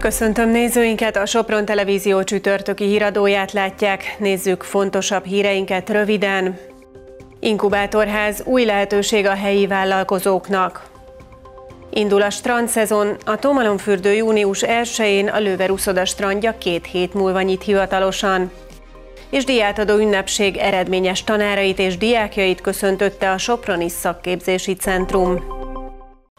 Köszöntöm nézőinket, a Sopron Televízió csütörtöki híradóját látják. Nézzük fontosabb híreinket röviden. Inkubátorház új lehetőség a helyi vállalkozóknak. Indul a strandszezon, a Tómalomfürdő június 1-én a Lőver Uszoda strandja két hét múlva nyit hivatalosan. És diátadó ünnepség eredményes tanárait és diákjait köszöntötte a Soproni Szakképzési Centrum.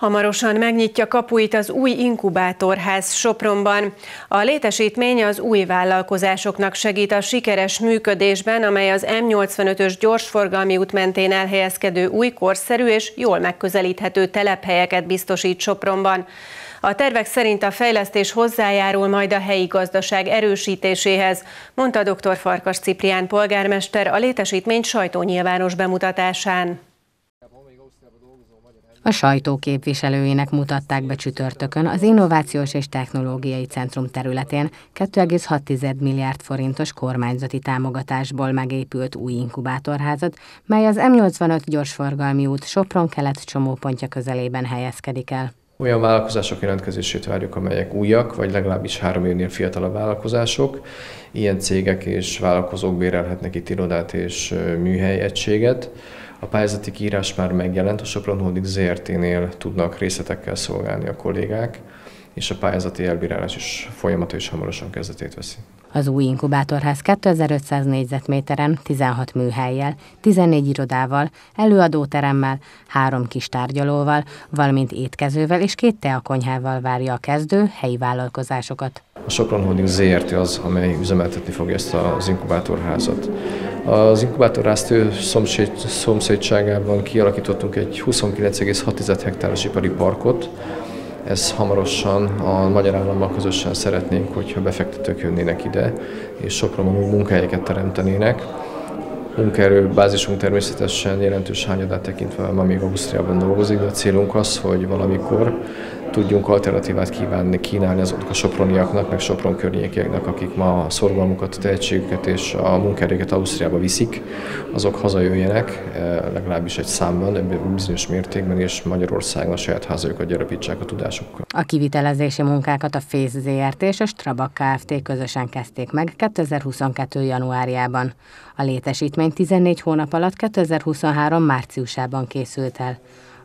Hamarosan megnyitja kapuit az új inkubátorház Sopronban. A létesítmény az új vállalkozásoknak segít a sikeres működésben, amely az M85-ös gyorsforgalmi út mentén elhelyezkedő új korszerű és jól megközelíthető telephelyeket biztosít Sopronban. A tervek szerint a fejlesztés hozzájárul majd a helyi gazdaság erősítéséhez, mondta dr. Farkas Ciprián polgármester a létesítmény sajtónyilvános bemutatásán. A sajtó képviselőinek mutatták be csütörtökön az Innovációs és Technológiai Centrum területén 2,6 milliárd forintos kormányzati támogatásból megépült új inkubátorházat, mely az M85 gyorsforgalmi út Sopron-kelet csomópontja közelében helyezkedik el. Olyan vállalkozások jelentkezését várjuk, amelyek újak, vagy legalábbis három évnél fiatalabb vállalkozások. Ilyen cégek és vállalkozók bérelhetnek itt irodát és műhely egységet. A pályázati kiírás már megjelent, a Sopron Holding ZRT-nél tudnak részletekkel szolgálni a kollégák, és a pályázati elbírálás is folyamata is hamarosan kezdetét veszi. Az új inkubátorház 2500 négyzetméteren, 16 műhelyjel, 14 irodával, előadóteremmel, három kis tárgyalóval, valamint étkezővel és két teakonyhával várja a kezdő helyi vállalkozásokat. A Sopron Holding ZRT az, amely üzemeltetni fogja ezt az inkubátorházat. Az inkubátorház szomszéd, szomszédságában kialakítottunk egy 29,6 hektáros ipari parkot, ez hamarosan a magyar állammal közösen szeretnénk, hogyha befektetők jönnének ide, és Sopronban új munkahelyeket teremtenének. Munkaerő bázisunk természetesen jelentős hányadát tekintve ma még Ausztriában dolgozik, de a célunk az, hogy valamikor tudjunk alternatívát kívánni, kínálni azoknak a soproniaknak, meg Sopron környékieknek, akik ma a szorgalmukat, a tehetségüket és a munkaerőket Ausztriába viszik, azok hazajöjjenek, eh, legalábbis egy számban, bizonyos mértékben, és Magyarországon a saját házajukat gyarapítsák a tudásukkal. A kivitelezési munkákat a Fész ZRT és a Strabag Kft. közösen kezdték meg 2022. januárjában. A létesítmény 14 hónap alatt 2023. márciusában készült el.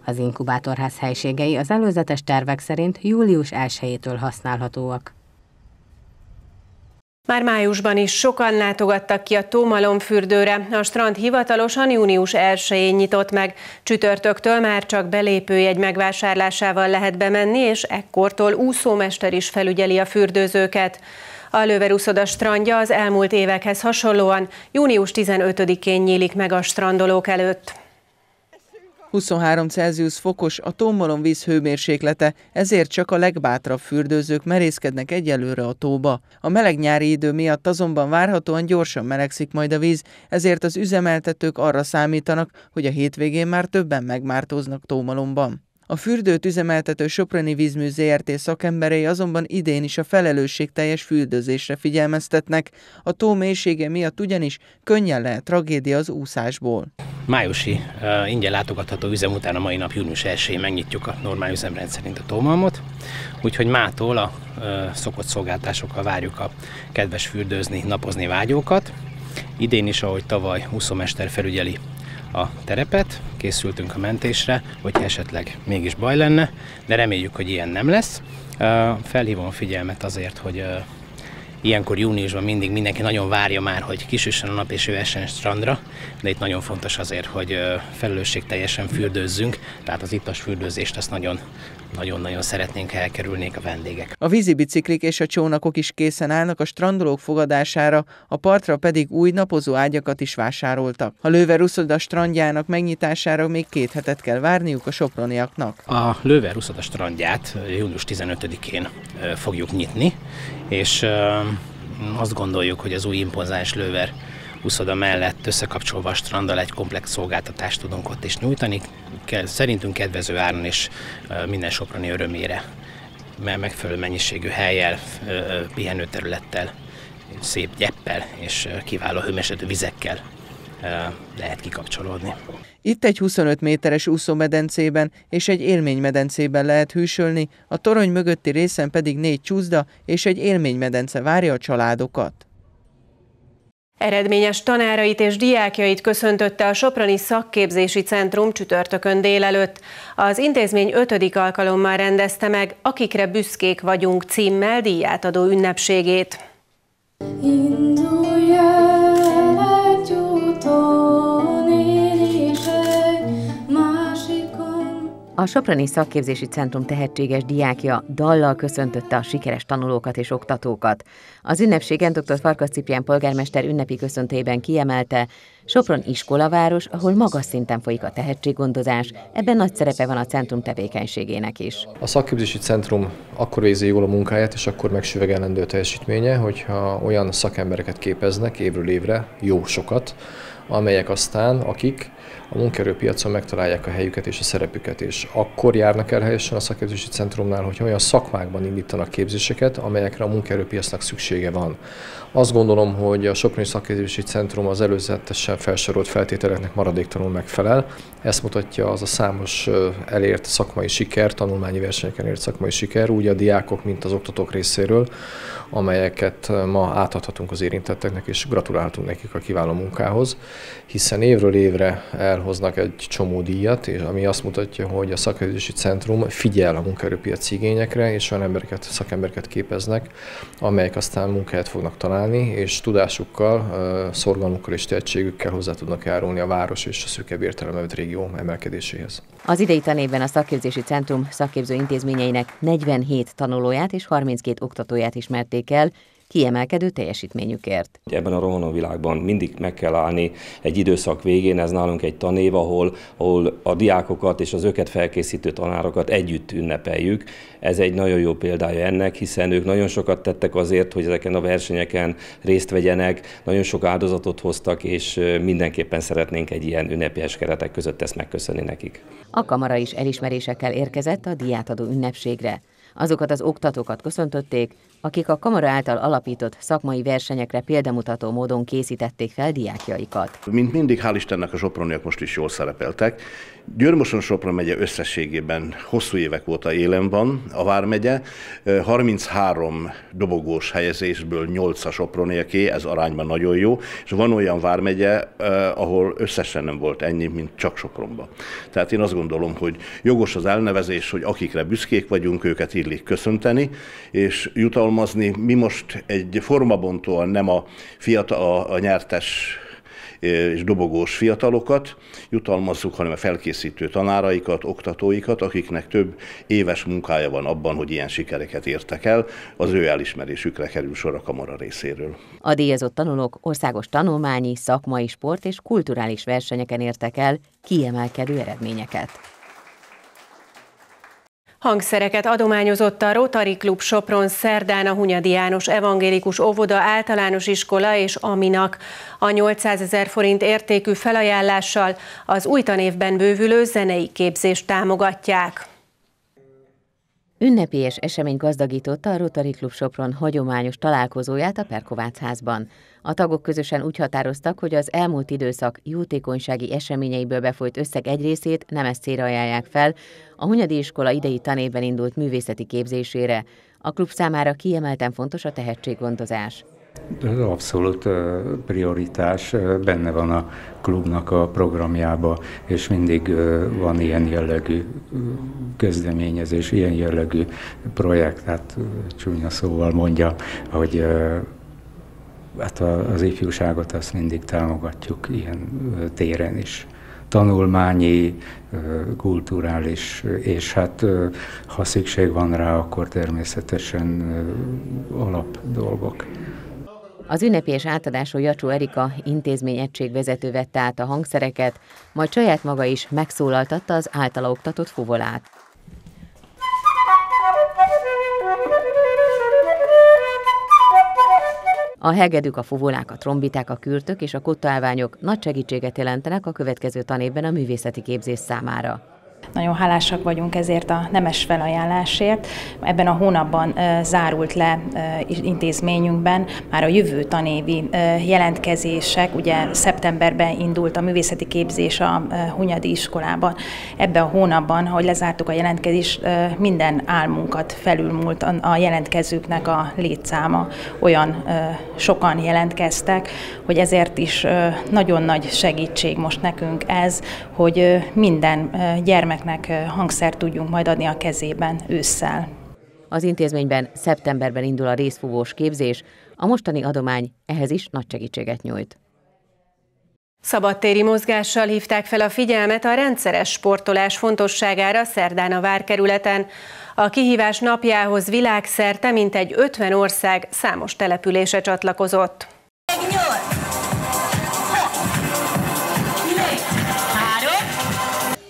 Az inkubátorház helységei az előzetes tervek szerint július 1-től használhatóak. Már májusban is sokan látogattak ki a Tómalomfürdőre. A strand hivatalosan június 1-én nyitott meg. Csütörtöktől már csak belépőjegy megvásárlásával lehet bemenni, és ekkortól úszómester is felügyeli a fürdőzőket. A Löveruszoda strandja az elmúlt évekhez hasonlóan június 15-én nyílik meg a strandolók előtt. 23 Celsius fokos a tombolon víz hőmérséklete, ezért csak a legbátrabb fürdőzők merészkednek egyelőre a tóba. A meleg nyári idő miatt azonban várhatóan gyorsan melegszik majd a víz, ezért az üzemeltetők arra számítanak, hogy a hétvégén már többen megmártóznak tómalomban. A fürdőt üzemeltető Soproni Vízmű ZRT szakemberei azonban idén is a felelősségteljes fürdőzésre figyelmeztetnek. A tó mélysége miatt ugyanis könnyen lehet tragédia az úszásból. Májusi uh, ingyen látogatható üzem után a mai nap június 1-én megnyitjuk a normál üzemrend szerint a tómalmot, úgyhogy mától a uh, szokott szolgáltásokkal várjuk a kedves fürdőzni, napozni vágyókat. Idén is, ahogy tavaly úszómester felügyeli a terepet, készültünk a mentésre, hogyha esetleg mégis baj lenne, de reméljük, hogy ilyen nem lesz. Felhívom a figyelmet azért, hogy ilyenkor júniusban mindig mindenki nagyon várja már, hogy kisüssön a nap és ő essen strandra, de itt nagyon fontos azért, hogy felelősségteljesen fürdőzzünk, tehát az ittas fürdőzést azt nagyon nagyon-nagyon szeretnénk elkerülnék a vendégek. A vízibiciklik és a csónakok is készen állnak a strandolók fogadására, a partra pedig új napozó ágyakat is vásároltak. A Lőver Uszoda strandjának megnyitására még két hetet kell várniuk a soproniaknak. A Lőver Uszoda strandját június 15-én fogjuk nyitni, és azt gondoljuk, hogy az új impozáns Lőver úszoda mellett összekapcsolva a stranddal egy komplex szolgáltatást tudunk ott is nyújtani. Szerintünk kedvező áron és minden soprani örömére megfelelő mennyiségű helyel, pihenőterülettel, szép gyeppel és kiváló hőmérsékletű vizekkel lehet kikapcsolódni. Itt egy 25 méteres úszómedencében és egy élménymedencében lehet hűsölni, a torony mögötti részen pedig négy csúszda és egy élménymedence várja a családokat. Eredményes tanárait és diákjait köszöntötte a Soproni Szakképzési Centrum csütörtökön délelőtt. Az intézmény ötödik alkalommal rendezte meg, akikre büszkék vagyunk címmel díjátadó ünnepségét. Indulj A Soproni Szakképzési Centrum tehetséges diákja dallal köszöntötte a sikeres tanulókat és oktatókat. Az ünnepségen dr. Farkas Ciprián polgármester ünnepi köszöntében kiemelte, Sopron iskolaváros, ahol magas szinten folyik a tehetséggondozás, ebben nagy szerepe van a centrum tevékenységének is. A szakképzési centrum akkor végzi jól a munkáját, és akkor megsüvegelendő teljesítménye, hogyha olyan szakembereket képeznek évről évre, jó sokat, amelyek aztán, akik a munkaerőpiacon megtalálják a helyüket és a szerepüket, és akkor járnak el helyesen a szakképzési centrumnál, hogy olyan szakmákban indítanak képzéseket, amelyekre a munkaerőpiacnak szüksége van. Azt gondolom, hogy a Soproni Szakképzési Centrum az előzetesen felsorolt feltételeknek maradéktalanul megfelel. Ezt mutatja az a számos elért szakmai siker, tanulmányi versenyeken elért szakmai siker, úgy a diákok, mint az oktatók részéről, amelyeket ma átadhatunk az érintetteknek, és gratulálhatunk nekik a kiváló munkához, hiszen évről évre elhoznak egy csomó díjat, és ami azt mutatja, hogy a szakképzési centrum figyel a munkaerőpiaci igényekre, és olyan embereket, szakembereket képeznek, amelyek aztán munkahelyet fognak találni, és tudásukkal, szorgalmukkal és tehetségükkel hozzá tudnak járulni a város és a szűkebb értelemben régió emelkedéséhez. Az idei tanévben a szakképzési centrum szakképző intézményeinek 47 tanulóját és 32 oktatóját ismerték el, kiemelkedő teljesítményükért. Ebben a rohanó világban mindig meg kell állni egy időszak végén, ez nálunk egy tanév, ahol, ahol a diákokat és az őket felkészítő tanárokat együtt ünnepeljük. Ez egy nagyon jó példája ennek, hiszen ők nagyon sokat tettek azért, hogy ezeken a versenyeken részt vegyenek, nagyon sok áldozatot hoztak, és mindenképpen szeretnénk egy ilyen ünnepélyes keretek között ezt megköszönni nekik. A kamara is elismerésekkel érkezett a diátadó ünnepségre. Azokat az oktatókat köszöntötték, akik a kamara által alapított szakmai versenyekre példamutató módon készítették fel diákjaikat. Mint mindig, hál' Istennek a soproniak most is jól szerepeltek. Győrmoson Sopron megye összességében hosszú évek óta élen van, a Vármegye 33 dobogós helyezésből 8 a Sopronieké, ez arányban nagyon jó, és van olyan Vármegye, ahol összesen nem volt ennyi, mint csak Sopronba. Tehát én azt gondolom, hogy jogos az elnevezés, hogy akikre büszkék vagyunk, őket illik köszönteni, és jutalmazni. Mi most egy formabontóan nem a, fiatal, a, a nyertes és dobogós fiatalokat jutalmazzuk, hanem a felkészítő tanáraikat, oktatóikat, akiknek több éves munkája van abban, hogy ilyen sikereket értek el, az ő elismerésükre kerül sor a kamara részéről. A díjazott tanulók országos tanulmányi, szakmai, sport és kulturális versenyeken értek el kiemelkedő eredményeket. Hangszereket adományozott a Rotary Klub Sopron szerdán a Hunyadi János Evangélikus Óvoda általános iskola és Aminak. A 800 ezer forint értékű felajánlással az új tanévben bővülő zenei képzést támogatják. Ünnepélyes esemény gazdagította a Rotary Klub Sopron hagyományos találkozóját a Perkovács házban. A tagok közösen úgy határoztak, hogy az elmúlt időszak jótékonysági eseményeiből befolyt összeg egy részét nem ezt célra ajánlják fel, a Hunyadi iskola idei tanében indult művészeti képzésére. A klub számára kiemelten fontos a tehetséggondozás. Abszolút prioritás, benne van a klubnak a programjába, és mindig van ilyen jellegű kezdeményezés, ilyen jellegű projekt, hát csúnya szóval mondja, hogy hát az ifjúságot azt mindig támogatjuk ilyen téren is tanulmányi, kulturális, és hát ha szükség van rá, akkor természetesen alap dolgok. Az ünnepés átadású Jacsó Erika intézmény egység vezető vette át a hangszereket, majd saját maga is megszólaltatta az általa oktatott fuvolát. A hegedűk, a fuvolák, a trombiták, a kürtök és a kottaálványok nagy segítséget jelentenek a következő tanévben a művészeti képzés számára. Nagyon hálásak vagyunk ezért a nemes felajánlásért. Ebben a hónapban zárult le intézményünkben már a jövő tanévi jelentkezések. Ugye szeptemberben indult a művészeti képzés a Hunyadi iskolában. Ebben a hónapban, ahogy lezártuk a jelentkezést, minden álmunkat felülmúlt a jelentkezőknek a létszáma. Olyan sokan jelentkeztek, hogy ezért is nagyon nagy segítség most nekünk ez, hogy minden gyermek gyerekeknek hangszert tudjunk majd adni a kezében ősszel. Az intézményben szeptemberben indul a részfúvós képzés, a mostani adomány ehhez is nagy segítséget nyújt. Szabadtéri mozgással hívták fel a figyelmet a rendszeres sportolás fontosságára szerdán a Várkerületen. A kihívás napjához világszerte mintegy 50 ország számos települése csatlakozott.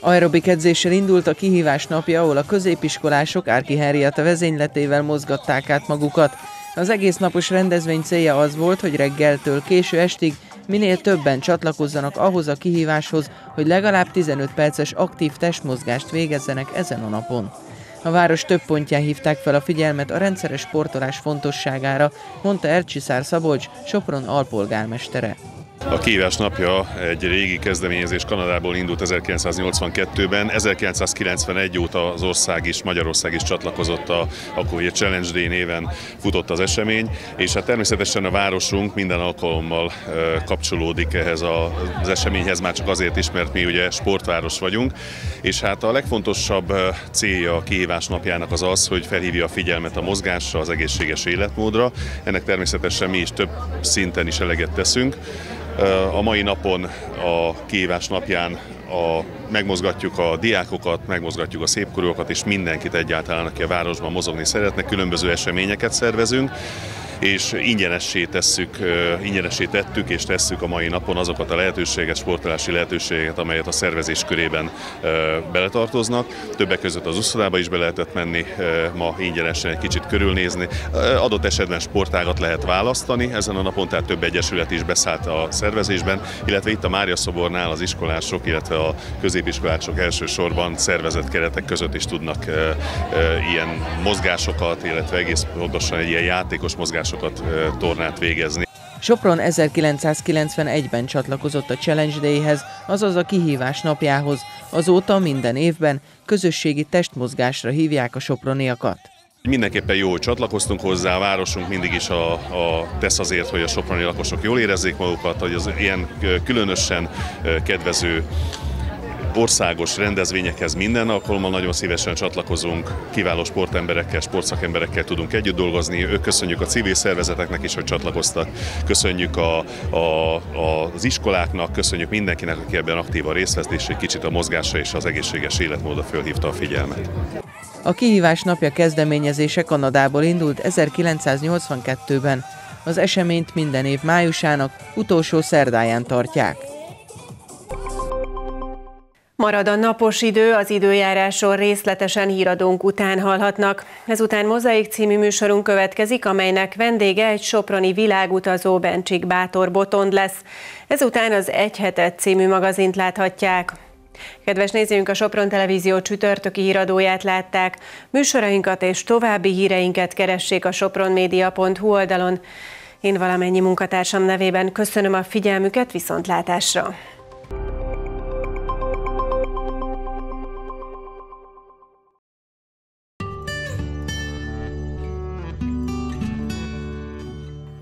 Aerobik edzéssel indult a kihívás napja, ahol a középiskolások Árki Henrietta vezényletével mozgatták át magukat. Az egész napos rendezvény célja az volt, hogy reggeltől késő estig minél többen csatlakozzanak ahhoz a kihíváshoz, hogy legalább 15 perces aktív testmozgást végezzenek ezen a napon. A város több pontján hívták fel a figyelmet a rendszeres sportolás fontosságára, mondta Ercsiszár Szabolcs, Sopron alpolgármestere. A kihívás napja egy régi kezdeményezés Kanadából indult 1982-ben. 1991 óta az ország is, Magyarország is csatlakozott a, akkor egy Challenge Day néven futott az esemény, és hát természetesen a városunk minden alkalommal kapcsolódik ehhez az eseményhez, már csak azért is, mert mi ugye sportváros vagyunk, és hát a legfontosabb célja a kihívás napjának az az, hogy felhívja a figyelmet a mozgásra, az egészséges életmódra. Ennek természetesen mi is több szinten is eleget teszünk. A mai napon a kihívás napján a, megmozgatjuk a diákokat, megmozgatjuk a szépkorúakat és mindenkit egyáltalán, aki a városban mozogni szeretne, különböző eseményeket szervezünk és ingyenessé tesszük, ingyenessé tettük és tesszük a mai napon azokat a lehetőséget, sportolási lehetőségeket, amelyet a szervezés körében beletartoznak. Többek között az uszodába is be lehetett menni, ma ingyenesen egy kicsit körülnézni. Adott esetben sportágat lehet választani ezen a napon, tehát több egyesület is beszállt a szervezésben, illetve itt a Mária szobornál az iskolások, illetve a középiskolások elsősorban szervezett keretek között is tudnak ilyen mozgásokat, illetve egész pontosan egy ilyen játékos mozgás kiállításokat, tornát végezni. Sopron 1991-ben csatlakozott a Challenge Day-hez, azaz a kihívás napjához. Azóta minden évben közösségi testmozgásra hívják a soproniakat. Mindenképpen jó, hogy csatlakoztunk hozzá, a városunk mindig is a, a tesz azért, hogy a soproni lakosok jól érezzék magukat, hogy az ilyen különösen kedvező országos rendezvényekhez minden alkalommal nagyon szívesen csatlakozunk, kiváló sportemberekkel, sportszakemberekkel tudunk együtt dolgozni. Ők köszönjük a civil szervezeteknek is, hogy csatlakoztak, köszönjük a, a, az iskoláknak, köszönjük mindenkinek, aki ebben aktívan részt vesz, és egy kicsit a mozgásra és az egészséges életmódra fölhívta a figyelmet. A kihívás napja kezdeményezése Kanadából indult 1982-ben. Az eseményt minden év májusának utolsó szerdáján tartják. Marad a napos idő, az időjárásról részletesen híradónk után hallhatnak. Ezután Mozaik című műsorunk következik, amelynek vendége egy soproni világutazó Bencsik Bátor Botond lesz. Ezután az Egy Hetet című magazint láthatják. Kedves nézőink, a Sopron Televízió csütörtöki híradóját látták. Műsorainkat és további híreinket keressék a sopronmedia.hu oldalon. Én valamennyi munkatársam nevében köszönöm a figyelmüket, viszontlátásra!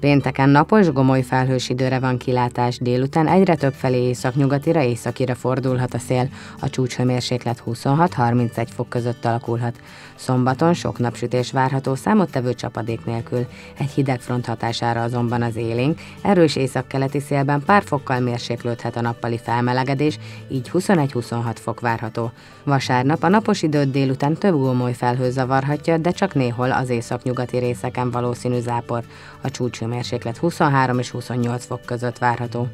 Pénteken napos, gomoly felhős időre van kilátás, délután egyre több felé északnyugatira, északira fordulhat a szél, a csúcshőmérséklet 26-31 fok között alakulhat. Szombaton sok napsütés várható számottevő csapadék nélkül, egy hideg front hatására azonban az élénk, erős északkeleti szélben pár fokkal mérséklődhet a nappali felmelegedés, így 21-26 fok várható. Vasárnap a napos időt délután több gomoly felhő zavarhatja, de csak néhol az északnyugati részeken valószínű zápor. A csúcshőmérséklet 23 és 28 fok között várható.